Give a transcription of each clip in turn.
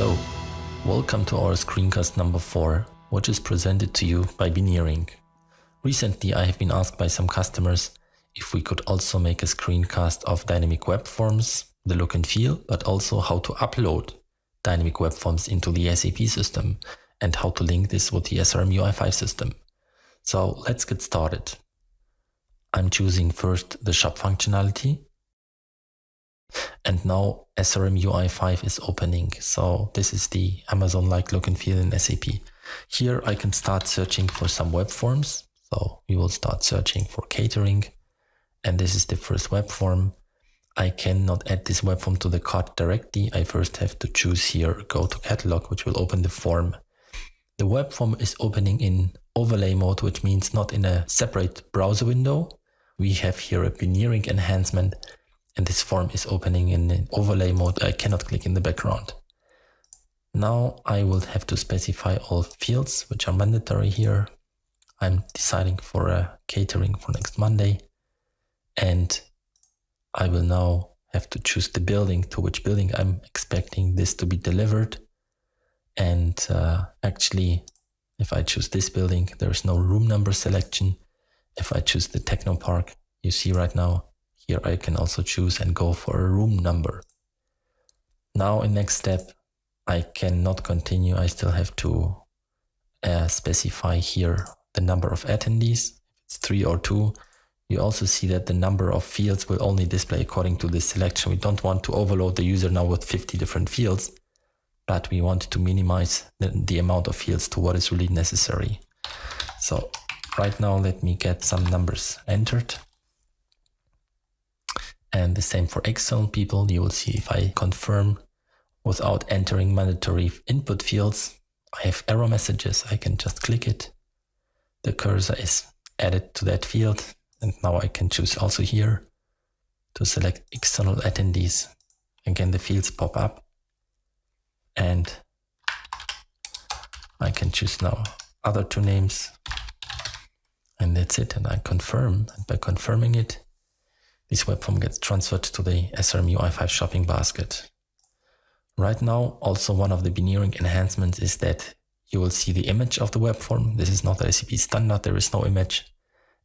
Hello, welcome to our screencast number 4, which is presented to you by Beneering. Recently I have been asked by some customers if we could also make a screencast of dynamic web forms, the look and feel, but also how to upload dynamic web forms into the SAP system and how to link this with the SRM UI5 system. So let's get started. I'm choosing first the shop functionality and now SRM UI5 is opening. So this is the Amazon-like look and feel in SAP. Here I can start searching for some web forms. So we will start searching for catering. And this is the first web form. I cannot add this web form to the cart directly. I first have to choose here, go to catalog, which will open the form. The web form is opening in overlay mode, which means not in a separate browser window. We have here a Beneering enhancement and this form is opening in an overlay mode. I cannot click in the background. Now I will have to specify all fields which are mandatory here. I'm deciding for a catering for next Monday and I will now have to choose the building to which building I'm expecting this to be delivered. And uh, actually, if I choose this building, there is no room number selection. If I choose the Techno Park, you see right now, here I can also choose and go for a room number. Now in next step, I cannot continue. I still have to uh, specify here the number of attendees. It's three or two, you also see that the number of fields will only display according to this selection. We don't want to overload the user now with 50 different fields, but we want to minimize the, the amount of fields to what is really necessary. So right now, let me get some numbers entered. And the same for external people. You will see if I confirm without entering mandatory input fields, I have error messages. I can just click it. The cursor is added to that field. And now I can choose also here to select external attendees. Again, the fields pop up and I can choose now other two names and that's it. And I confirm and by confirming it, this web form gets transferred to the SRM UI5 shopping basket. Right now, also one of the Beneering enhancements is that you will see the image of the web form. This is not the SAP standard, there is no image.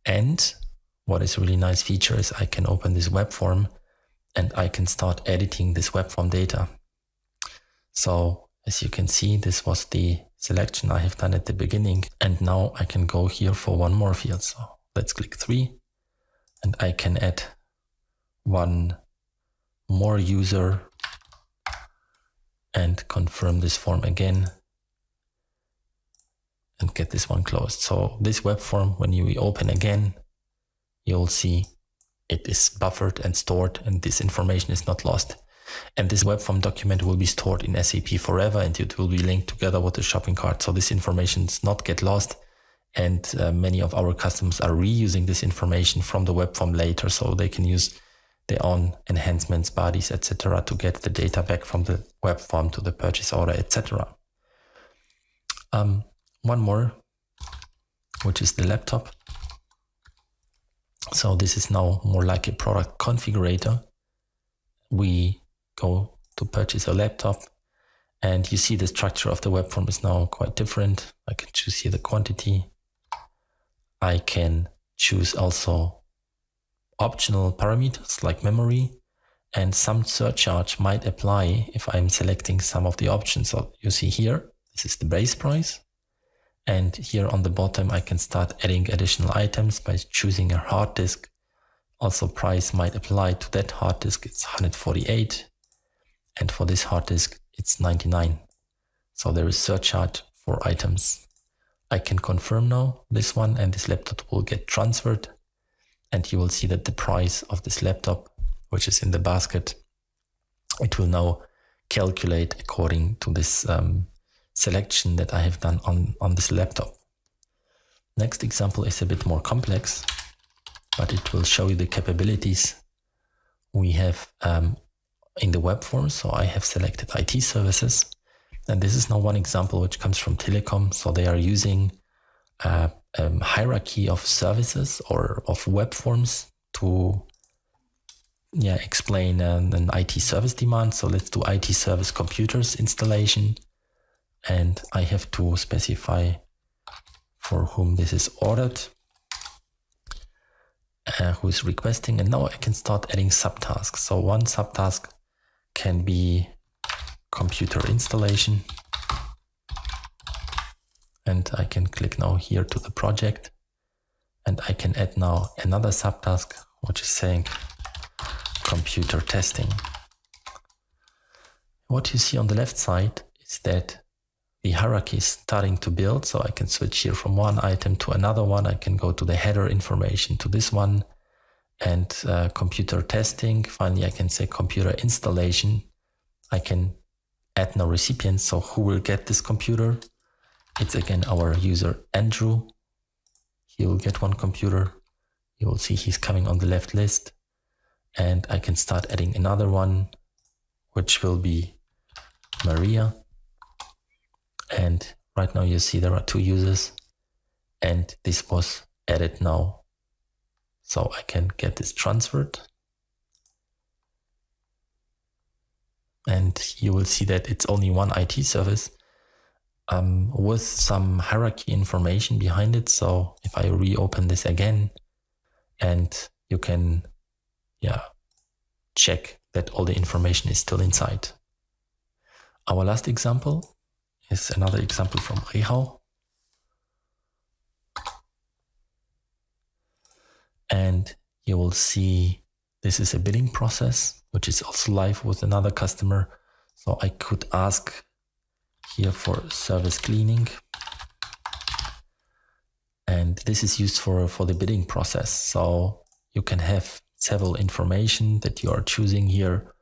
And what is a really nice feature is I can open this web form and I can start editing this web form data. So as you can see, this was the selection I have done at the beginning. And now I can go here for one more field. So let's click three and I can add one more user and confirm this form again and get this one closed. So this web form, when you open again, you'll see it is buffered and stored and this information is not lost. And this web form document will be stored in SAP forever and it will be linked together with the shopping cart. So this information does not get lost. And uh, many of our customers are reusing this information from the web form later so they can use their own enhancements, bodies, etc., to get the data back from the web form to the purchase order, etc. Um, one more, which is the laptop. So this is now more like a product configurator. We go to purchase a laptop and you see the structure of the web form is now quite different. I can choose here the quantity. I can choose also optional parameters like memory and some surcharge might apply if I'm selecting some of the options. So you see here, this is the base price. And here on the bottom, I can start adding additional items by choosing a hard disk. Also price might apply to that hard disk. It's 148. And for this hard disk, it's 99. So there is surcharge for items. I can confirm now this one and this laptop will get transferred and you will see that the price of this laptop, which is in the basket, it will now calculate according to this um, selection that I have done on, on this laptop. Next example is a bit more complex, but it will show you the capabilities we have um, in the web form. So I have selected IT services. And this is now one example which comes from Telecom. So they are using uh, um, hierarchy of services or of web forms to yeah, explain an, an IT service demand. So let's do IT service computers installation. And I have to specify for whom this is ordered, uh, who is requesting. And now I can start adding subtasks. So one subtask can be computer installation. And I can click now here to the project. And I can add now another subtask, which is saying computer testing. What you see on the left side is that the hierarchy is starting to build. So I can switch here from one item to another one. I can go to the header information to this one and uh, computer testing. Finally, I can say computer installation. I can add no recipient. So who will get this computer? It's again our user Andrew. He will get one computer. You will see he's coming on the left list and I can start adding another one, which will be Maria. And right now you see there are two users and this was added now. So I can get this transferred. And you will see that it's only one IT service um, with some hierarchy information behind it. So if I reopen this again and you can yeah, check that all the information is still inside. Our last example is another example from Rehau. And you will see this is a bidding process, which is also live with another customer. So I could ask here for service cleaning. And this is used for, for the bidding process. So you can have several information that you are choosing here.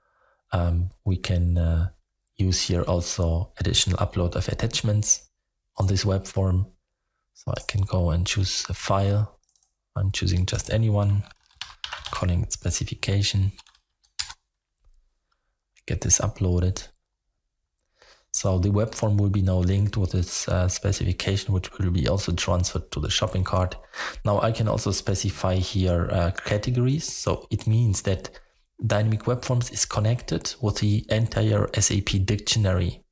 Um, we can uh, use here also additional upload of attachments on this web form. So I can go and choose a file. I'm choosing just anyone, calling it specification. Get this uploaded. So the web form will be now linked with its uh, specification, which will be also transferred to the shopping cart. Now I can also specify here uh, categories. So it means that Dynamic Web Forms is connected with the entire SAP dictionary.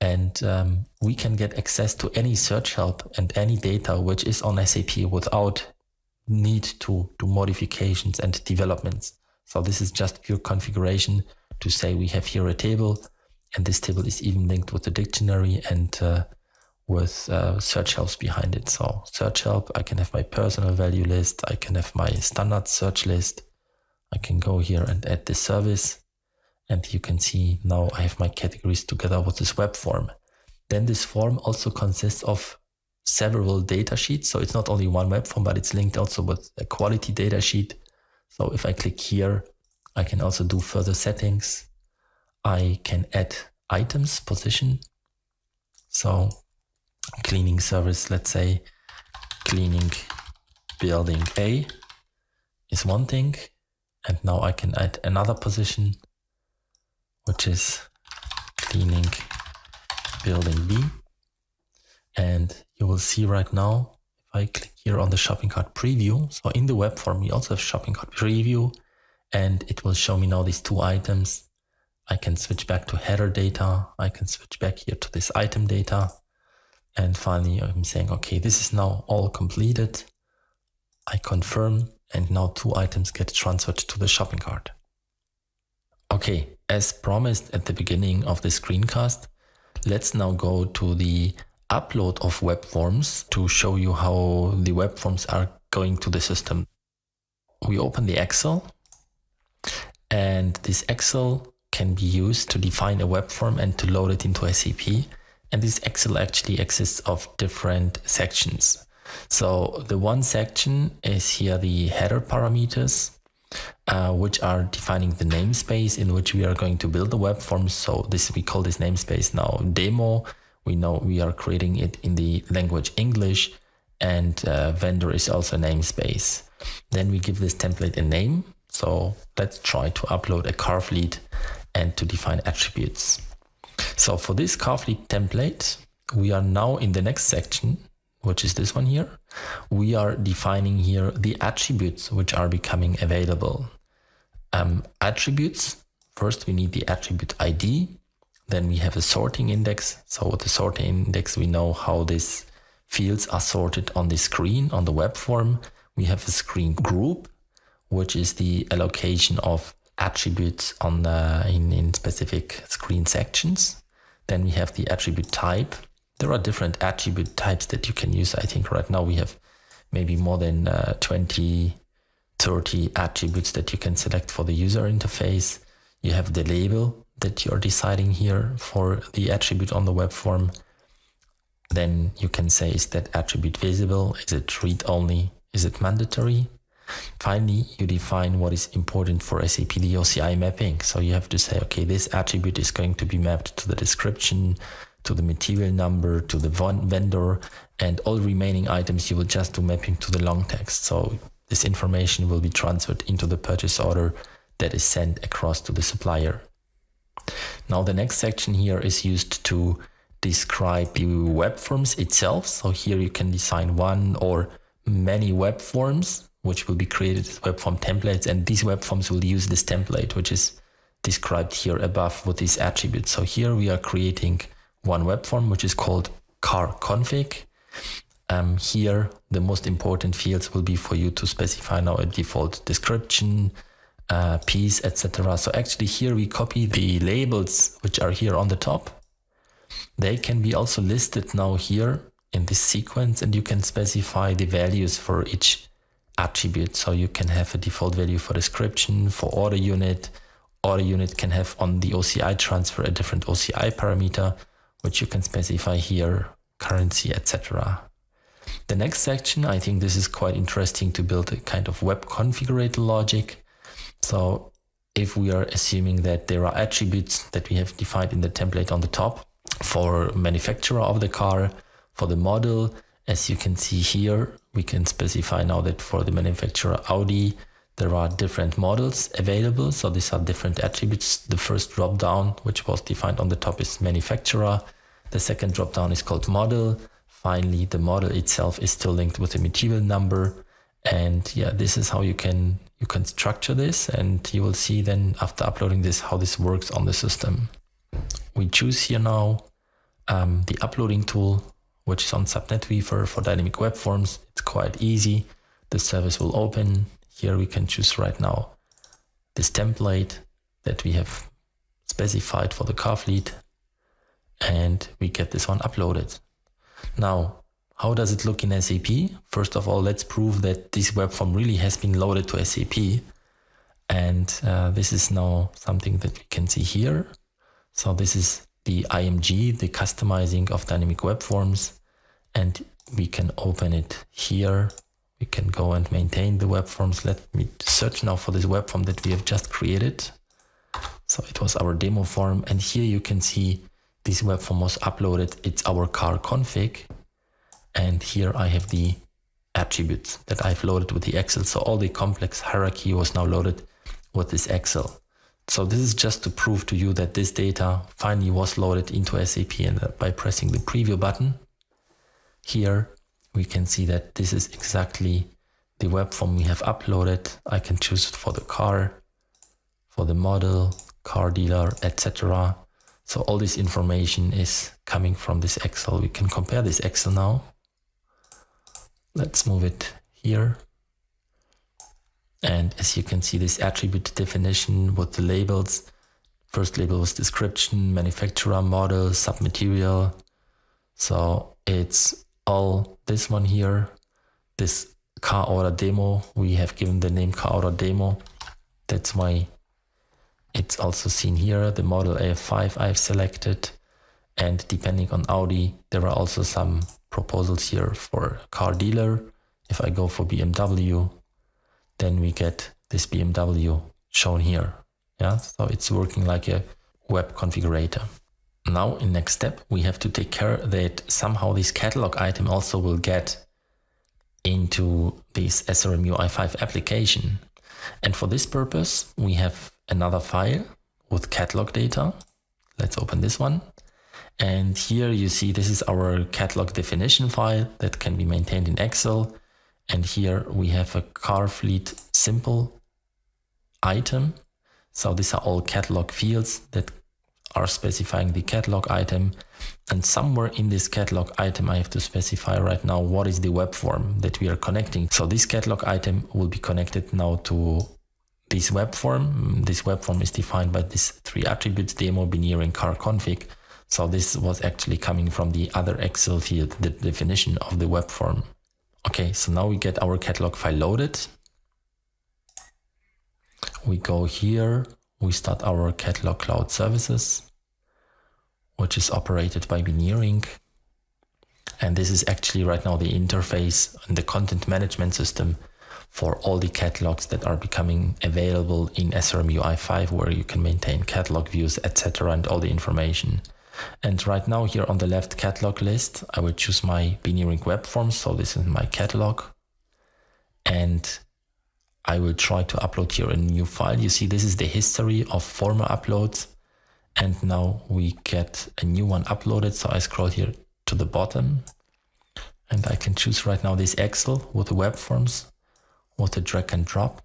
And um, we can get access to any search help and any data which is on SAP without need to do modifications and developments. So this is just pure configuration to say we have here a table and this table is even linked with the dictionary and uh, with uh, search helps behind it. So search help, I can have my personal value list. I can have my standard search list. I can go here and add this service. And you can see now I have my categories together with this web form. Then this form also consists of several data sheets. So it's not only one web form, but it's linked also with a quality data sheet. So if I click here, I can also do further settings. I can add items position. So cleaning service, let's say cleaning building A is one thing. And now I can add another position, which is cleaning building B. And you will see right now, if I click here on the shopping cart preview, so in the web form, we also have shopping cart preview, and it will show me now these two items I can switch back to header data. I can switch back here to this item data. And finally, I'm saying, okay, this is now all completed. I confirm and now two items get transferred to the shopping cart. Okay, as promised at the beginning of the screencast, let's now go to the upload of web forms to show you how the web forms are going to the system. We open the Excel and this Excel can be used to define a web form and to load it into SAP. And this Excel actually exists of different sections. So the one section is here the header parameters, uh, which are defining the namespace in which we are going to build the web form. So this we call this namespace now demo. We know we are creating it in the language English and uh, vendor is also namespace. Then we give this template a name. So let's try to upload a car fleet and to define attributes. So for this Carfleet template, we are now in the next section, which is this one here. We are defining here the attributes which are becoming available. um, attributes. First, we need the attribute ID. Then we have a sorting index. So with the sorting index, we know how these fields are sorted on the screen, on the web form. We have a screen group, which is the allocation of attributes on the, in, in specific screen sections. Then we have the attribute type. There are different attribute types that you can use. I think right now we have maybe more than uh, 20, 30 attributes that you can select for the user interface. You have the label that you're deciding here for the attribute on the web form. Then you can say, is that attribute visible? Is it read only? Is it mandatory? Finally, you define what is important for SAP the OCI mapping. So you have to say, okay, this attribute is going to be mapped to the description, to the material number, to the vendor, and all remaining items you will just do mapping to the long text. So this information will be transferred into the purchase order that is sent across to the supplier. Now the next section here is used to describe the web forms itself. So here you can design one or many web forms which will be created as web form templates and these web forms will use this template which is described here above with these attributes. So here we are creating one web form which is called car config. Um, here the most important fields will be for you to specify now a default description, uh, piece, etc. So actually here we copy the labels which are here on the top. They can be also listed now here in this sequence and you can specify the values for each attribute. So you can have a default value for description, for order unit. Order unit can have on the OCI transfer a different OCI parameter, which you can specify here, currency, etc. The next section, I think this is quite interesting to build a kind of web configurator logic. So if we are assuming that there are attributes that we have defined in the template on the top for manufacturer of the car, for the model, as you can see here, we can specify now that for the manufacturer Audi, there are different models available. So these are different attributes. The first drop down, which was defined on the top is manufacturer. The second drop down is called model. Finally, the model itself is still linked with the material number. And yeah, this is how you can you can structure this and you will see then after uploading this how this works on the system. We choose here now um, the uploading tool, which is on SAP NetWeaver for dynamic web forms. It's quite easy. The service will open. Here we can choose right now this template that we have specified for the car fleet and we get this one uploaded. Now, how does it look in SAP? First of all, let's prove that this web form really has been loaded to SAP. And uh, this is now something that we can see here. So this is the IMG, the customizing of dynamic web forms. And we can open it here. We can go and maintain the web forms. Let me search now for this web form that we have just created. So it was our demo form. And here you can see this web form was uploaded. It's our car config. And here I have the attributes that I've loaded with the Excel. So all the complex hierarchy was now loaded with this Excel. So this is just to prove to you that this data finally was loaded into SAP and by pressing the preview button. Here we can see that this is exactly the web form we have uploaded. I can choose for the car, for the model, car dealer, etc. So all this information is coming from this Excel. We can compare this Excel now. Let's move it here. And as you can see, this attribute definition with the labels. First label was description, manufacturer, model, submaterial. So it's all this one here, this car order demo. We have given the name car order demo. That's why it's also seen here. The model AF5 I've selected. And depending on Audi, there are also some proposals here for car dealer. If I go for BMW, then we get this BMW shown here. Yeah, so it's working like a web configurator. Now in next step, we have to take care that somehow this catalog item also will get into this SRM UI5 application. And for this purpose, we have another file with catalog data. Let's open this one. And here you see this is our catalog definition file that can be maintained in Excel. And here we have a car fleet simple item. So these are all catalog fields that are specifying the catalog item. And somewhere in this catalog item, I have to specify right now what is the web form that we are connecting. So this catalog item will be connected now to this web form. This web form is defined by these three attributes, demo, Beneering, car config. So this was actually coming from the other Excel field, the definition of the web form. Okay, so now we get our catalog file loaded. We go here, we start our catalog cloud services, which is operated by Beneering. And this is actually right now the interface and the content management system for all the catalogs that are becoming available in SRM UI 5 where you can maintain catalog views, etc. and all the information. And right now here on the left catalog list, I will choose my Beneering web form. So this is my catalog. And I will try to upload here a new file. You see, this is the history of former uploads. And now we get a new one uploaded. So I scroll here to the bottom and I can choose right now this Excel with the web forms with a drag and drop.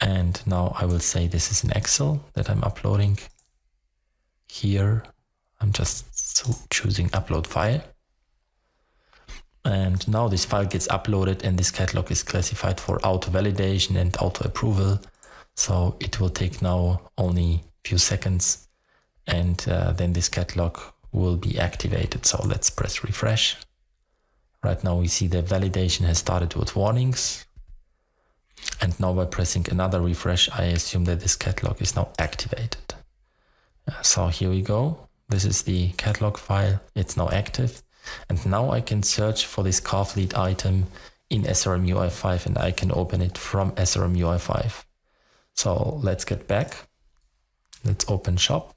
And now I will say this is an Excel that I'm uploading. Here, I'm just choosing upload file. And now this file gets uploaded and this catalog is classified for auto validation and auto approval. So it will take now only few seconds and uh, then this catalog will be activated. So let's press refresh. Right now we see the validation has started with warnings. And now by pressing another refresh, I assume that this catalog is now activated. Uh, so here we go. This is the catalog file. It's now active. And now I can search for this car fleet item in SRM UI 5 and I can open it from SRM UI 5. So let's get back. Let's open shop.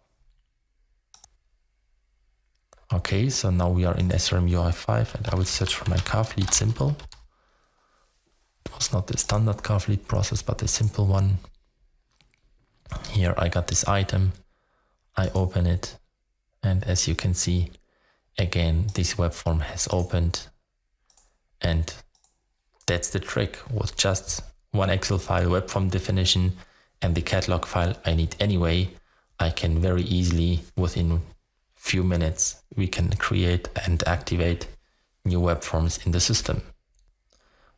Okay, so now we are in SRM UI 5 and I will search for my car fleet simple. It was not the standard car fleet process, but a simple one. Here I got this item. I open it. And as you can see, again, this web form has opened. And that's the trick with just one Excel file web form definition and the catalog file I need anyway. I can very easily, within few minutes, we can create and activate new web forms in the system.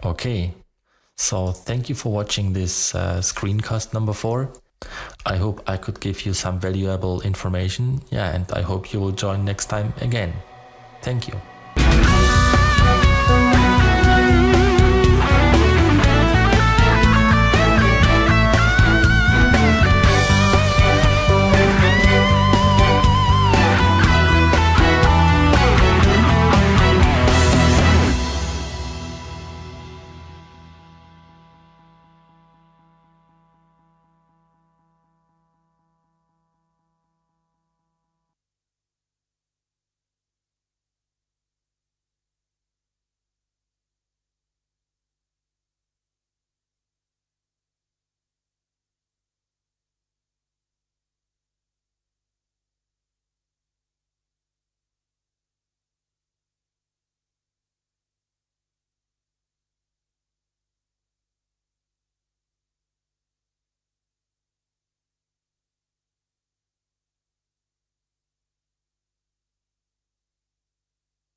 Okay, so thank you for watching this uh, screencast number four. I hope I could give you some valuable information. Yeah, and I hope you will join next time again. Thank you.